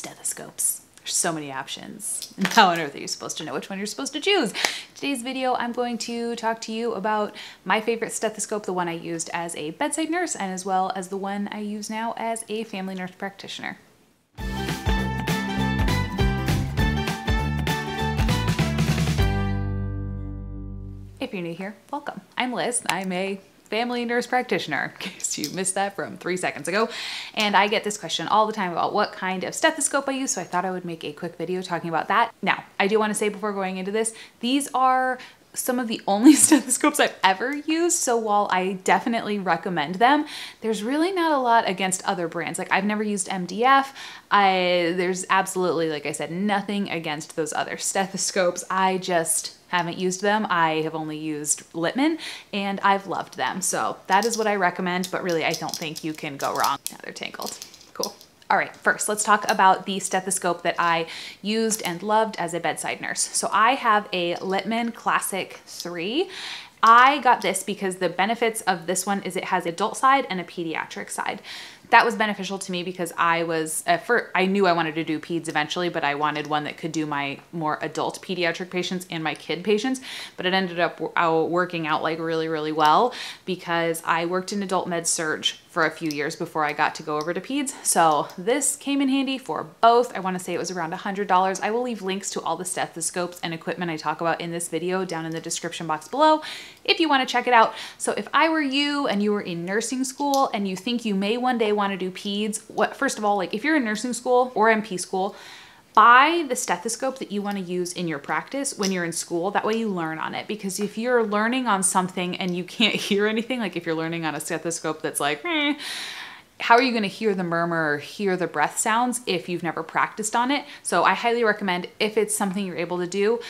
stethoscopes. There's so many options. How on earth are you supposed to know which one you're supposed to choose? Today's video, I'm going to talk to you about my favorite stethoscope, the one I used as a bedside nurse, and as well as the one I use now as a family nurse practitioner. If you're new here, welcome. I'm Liz. I'm a family nurse practitioner, in case you missed that from three seconds ago. And I get this question all the time about what kind of stethoscope I use, so I thought I would make a quick video talking about that. Now, I do want to say before going into this, these are some of the only stethoscopes I've ever used. So while I definitely recommend them, there's really not a lot against other brands. Like I've never used MDF. I there's absolutely, like I said, nothing against those other stethoscopes. I just haven't used them. I have only used Littmann and I've loved them. So that is what I recommend, but really I don't think you can go wrong. Now they're tangled. All right, first let's talk about the stethoscope that I used and loved as a bedside nurse. So I have a Littmann Classic 3 I got this because the benefits of this one is it has adult side and a pediatric side that was beneficial to me because I was at first, I knew I wanted to do peds eventually, but I wanted one that could do my more adult pediatric patients and my kid patients. But it ended up working out like really, really well because I worked in adult med surg for a few years before I got to go over to peds. So this came in handy for both. I want to say it was around $100. I will leave links to all the stethoscopes and equipment I talk about in this video down in the description box below if you want to check it out. So if I were you and you were in nursing school and you think you may one day want to do peds, what first of all, like if you're in nursing school or NP school, buy the stethoscope that you want to use in your practice when you're in school. That way you learn on it. Because if you're learning on something and you can't hear anything, like if you're learning on a stethoscope that's like, eh, how are you going to hear the murmur or hear the breath sounds if you've never practiced on it? So I highly recommend if it's something you're able to do,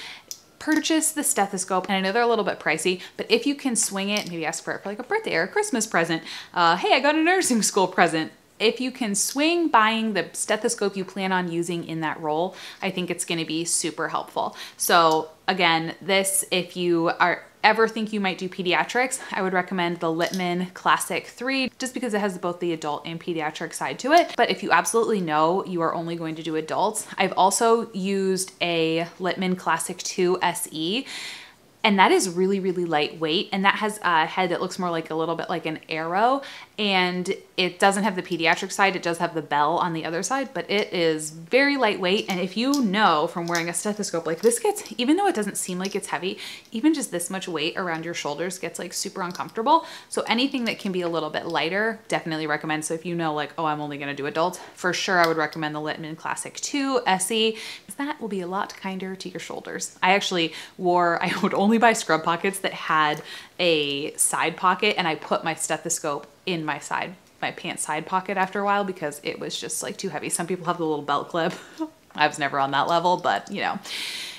purchase the stethoscope. And I know they're a little bit pricey, but if you can swing it, maybe ask for it for like a birthday or a Christmas present. Uh, hey, I got a nursing school present if you can swing buying the stethoscope you plan on using in that role, I think it's gonna be super helpful. So again, this, if you are ever think you might do pediatrics, I would recommend the Littmann Classic 3 just because it has both the adult and pediatric side to it. But if you absolutely know you are only going to do adults, I've also used a Littmann Classic 2 SE and that is really really lightweight and that has a head that looks more like a little bit like an arrow and it doesn't have the pediatric side it does have the bell on the other side but it is very lightweight and if you know from wearing a stethoscope like this gets even though it doesn't seem like it's heavy even just this much weight around your shoulders gets like super uncomfortable. So anything that can be a little bit lighter definitely recommend. So if you know like oh I'm only going to do adult for sure I would recommend the Littmann Classic 2 SE because that will be a lot kinder to your shoulders. I actually wore I would only only buy scrub pockets that had a side pocket and I put my stethoscope in my side, my pants side pocket after a while because it was just like too heavy. Some people have the little belt clip. I was never on that level, but you know,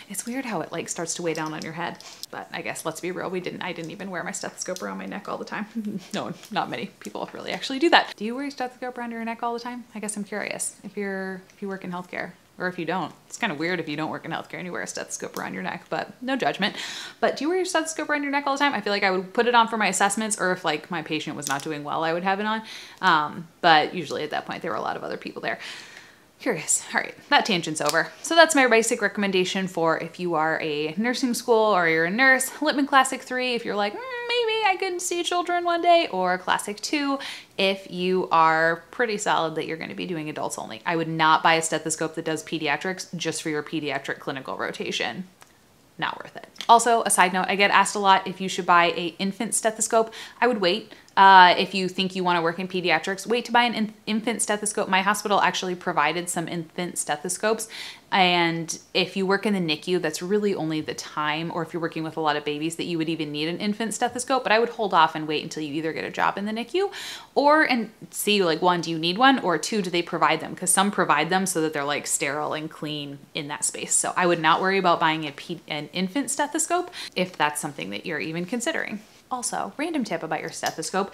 it's weird how it like starts to weigh down on your head. But I guess let's be real, we didn't, I didn't even wear my stethoscope around my neck all the time. no, not many people really actually do that. Do you wear your stethoscope around your neck all the time? I guess I'm curious if you're, if you work in healthcare or if you don't. It's kind of weird if you don't work in healthcare and you wear a stethoscope around your neck, but no judgment. But do you wear your stethoscope around your neck all the time? I feel like I would put it on for my assessments or if like my patient was not doing well, I would have it on. Um, but usually at that point, there were a lot of other people there. Curious. All right, that tangent's over. So that's my basic recommendation for if you are a nursing school or you're a nurse. Littmann Classic 3 if you're like, mm, I see children one day, or Classic 2 if you are pretty solid that you're going to be doing adults only. I would not buy a stethoscope that does pediatrics just for your pediatric clinical rotation not worth it. Also, a side note, I get asked a lot if you should buy a infant stethoscope. I would wait uh, if you think you want to work in pediatrics, wait to buy an in infant stethoscope. My hospital actually provided some infant stethoscopes. And if you work in the NICU, that's really only the time, or if you're working with a lot of babies, that you would even need an infant stethoscope. But I would hold off and wait until you either get a job in the NICU or and see like one, do you need one? Or two, do they provide them? Because some provide them so that they're like sterile and clean in that space. So I would not worry about buying a an infant stethoscope if that's something that you're even considering. Also, random tip about your stethoscope.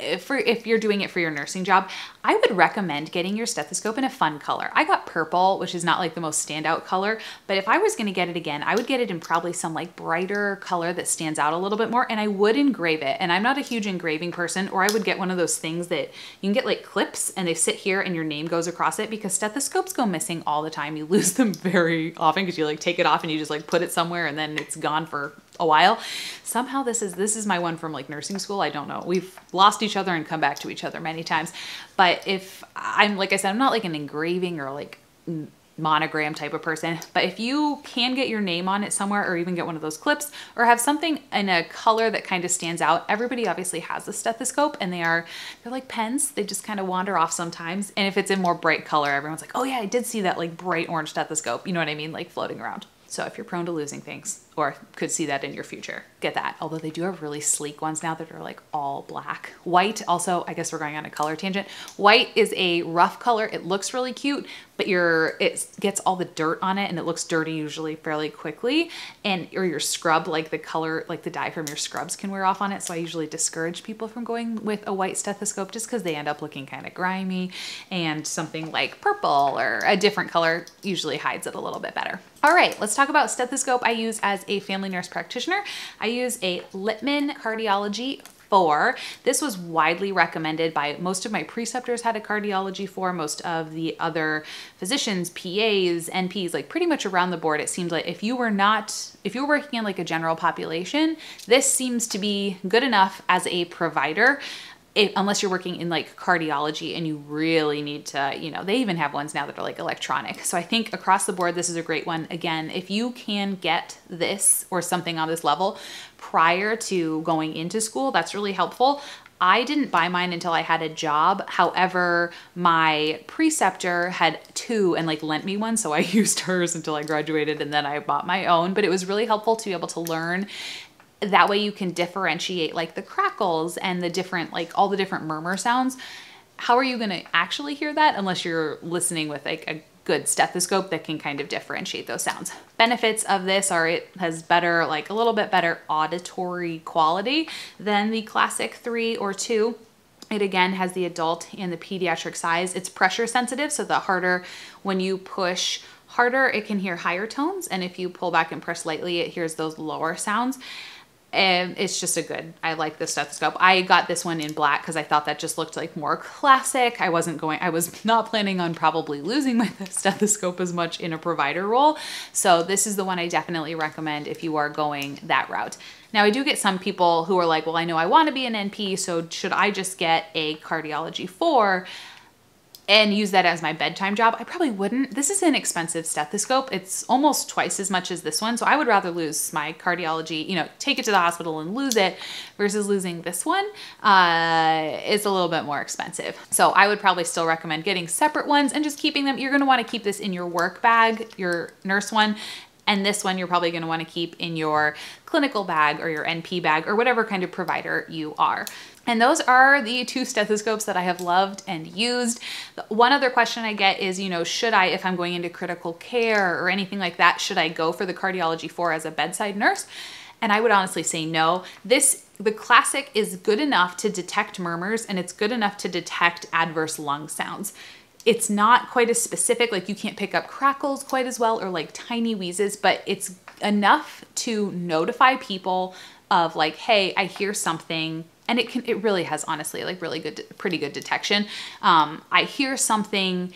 If, for, if you're doing it for your nursing job, I would recommend getting your stethoscope in a fun color. I got got purple, which is not like the most standout color, but if I was gonna get it again, I would get it in probably some like brighter color that stands out a little bit more and I would engrave it. And I'm not a huge engraving person or I would get one of those things that you can get like clips and they sit here and your name goes across it because stethoscopes go missing all the time. You lose them very often because you like take it off and you just like put it somewhere and then it's gone for a while. Somehow this is this is my one from like nursing school. I don't know. We've lost each other and come back to each other many times. But if I'm like I said, I'm not like an engraving or like monogram type of person. But if you can get your name on it somewhere or even get one of those clips or have something in a color that kind of stands out, everybody obviously has a stethoscope and they are, they're like pens. They just kind of wander off sometimes. And if it's in more bright color, everyone's like, oh yeah, I did see that like bright orange stethoscope. You know what I mean? Like floating around. So if you're prone to losing things or could see that in your future, get that. Although they do have really sleek ones now that are like all black. White also, I guess we're going on a color tangent. White is a rough color. It looks really cute, but your it gets all the dirt on it and it looks dirty usually fairly quickly. And or your scrub, like the color, like the dye from your scrubs can wear off on it. So I usually discourage people from going with a white stethoscope just because they end up looking kind of grimy and something like purple or a different color usually hides it a little bit better. All right, let's talk about stethoscope I use as a family nurse practitioner. I use a Littmann Cardiology 4. This was widely recommended by most of my preceptors had a cardiology 4, most of the other physicians, PAs, NPs, like pretty much around the board. It seems like if you were not, if you were working in like a general population, this seems to be good enough as a provider unless you're working in like cardiology and you really need to, you know, they even have ones now that are like electronic. So I think across the board, this is a great one. Again, if you can get this or something on this level prior to going into school, that's really helpful. I didn't buy mine until I had a job. However, my preceptor had two and like lent me one. So I used hers until I graduated and then I bought my own. But it was really helpful to be able to learn that way you can differentiate like the crackles and the different like all the different murmur sounds how are you going to actually hear that unless you're listening with like a good stethoscope that can kind of differentiate those sounds benefits of this are it has better like a little bit better auditory quality than the classic three or two it again has the adult and the pediatric size. It's pressure sensitive, so the harder when you push harder, it can hear higher tones. And if you pull back and press lightly, it hears those lower sounds and it's just a good i like the stethoscope i got this one in black because i thought that just looked like more classic. I wasn't going i was not planning on probably losing my stethoscope as much in a provider role. So this is the one i definitely recommend if you are going that route. Now i do get some people who are like well i know i want to be an np so should i just get a cardiology 4 and use that as my bedtime job, I probably wouldn't. This is an expensive stethoscope. It's almost twice as much as this one. So I would rather lose my cardiology, you know, take it to the hospital and lose it versus losing this one. Uh, it's a little bit more expensive. So I would probably still recommend getting separate ones and just keeping them. You're going to want to keep this in your work bag, your nurse one, and this one you're probably going to want to keep in your clinical bag or your NP bag or whatever kind of provider you are. And those are the two stethoscopes that I have loved and used. One other question I get is, you know, should I, if I'm going into critical care or anything like that, should I go for the cardiology 4 as a bedside nurse? And I would honestly say no. This, the classic is good enough to detect murmurs and it's good enough to detect adverse lung sounds. It's not quite as specific, like you can't pick up crackles quite as well or like tiny wheezes, but it's enough to notify people of like, hey, I hear something. And it can it really has honestly like really good pretty good detection. Um, i hear something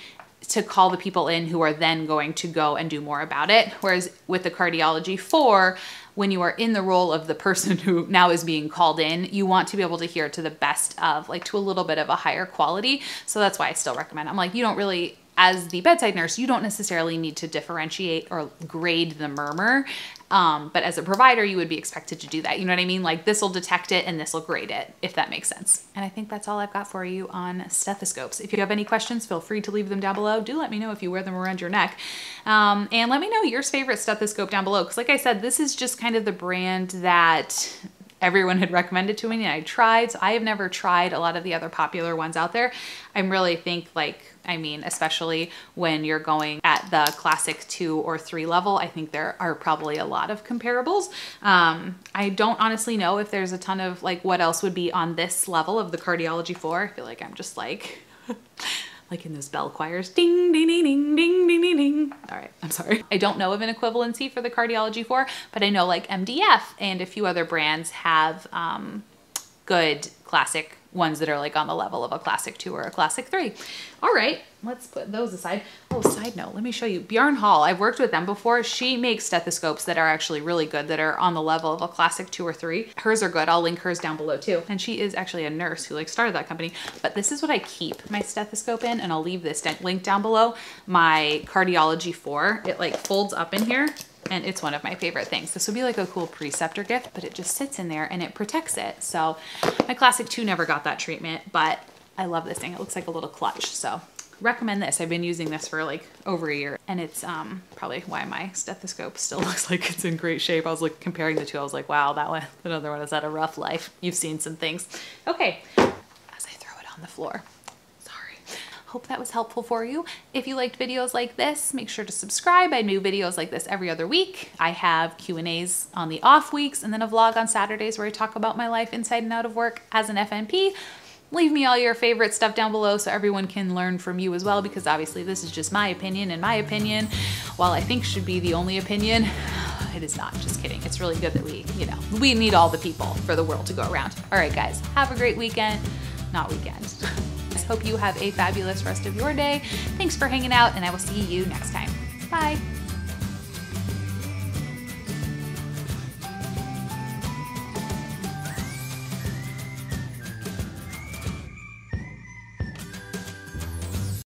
to call the people in who are then going to go and do more about it. Whereas with the cardiology 4 when you are in the role of the person who now is being called in you want to be able to hear to the best of like to a little bit of a higher quality. So that's why i still recommend. I'm like you don't really as the bedside nurse, you don't necessarily need to differentiate or grade the murmur. Um, but as a provider, you would be expected to do that. You know what I mean? Like this will detect it and this will grade it, if that makes sense. And I think that's all I've got for you on stethoscopes. If you have any questions, feel free to leave them down below. Do let me know if you wear them around your neck. Um, and let me know your favorite stethoscope down below. Because like I said, this is just kind of the brand that everyone had recommended to me and I tried. So I have never tried a lot of the other popular ones out there. I'm really think like, I mean, especially when you're going at the classic two or three level, I think there are probably a lot of comparables. Um, I don't honestly know if there's a ton of like what else would be on this level of the cardiology four. I feel like I'm just like, like in those bell choirs, ding, ding, ding, ding, ding, ding, ding, ding. All right, I'm sorry. I don't know of an equivalency for the Cardiology 4, but I know like MDF and a few other brands have um, good classic ones that are like on the level of a classic two or a classic three. All right, let's put those aside. Oh, side note, let me show you. Bjorn Hall, I've worked with them before. She makes stethoscopes that are actually really good, that are on the level of a classic two or three. Hers are good. I'll link hers down below too. And she is actually a nurse who like started that company. But this is what I keep my stethoscope in, and I'll leave this link down below. My Cardiology 4, it like folds up in here and it's one of my favorite things. This would be like a cool preceptor gift, but it just sits in there and it protects it. So my Classic 2 never got that treatment, but I love this thing. It looks like a little clutch. So recommend this. I've been using this for like over a year and it's um, probably why my stethoscope still looks like it's in great shape. I was like comparing the two. I was like, wow, that one, another one has had a rough life. You've seen some things. Okay, as I throw it on the floor. Hope that was helpful for you. If you liked videos like this, make sure to subscribe. I do videos like this every other week. I have Q&As on the off weeks and then a vlog on Saturdays where I talk about my life inside and out of work as an FNP. Leave me all your favorite stuff down below so everyone can learn from you as well because obviously this is just my opinion and my opinion, while I think should be the only opinion, it is not, just kidding. It's really good that we, you know, we need all the people for the world to go around. All right, guys, have a great weekend. Not weekend. Hope you have a fabulous rest of your day. Thanks for hanging out, and I will see you next time. Bye.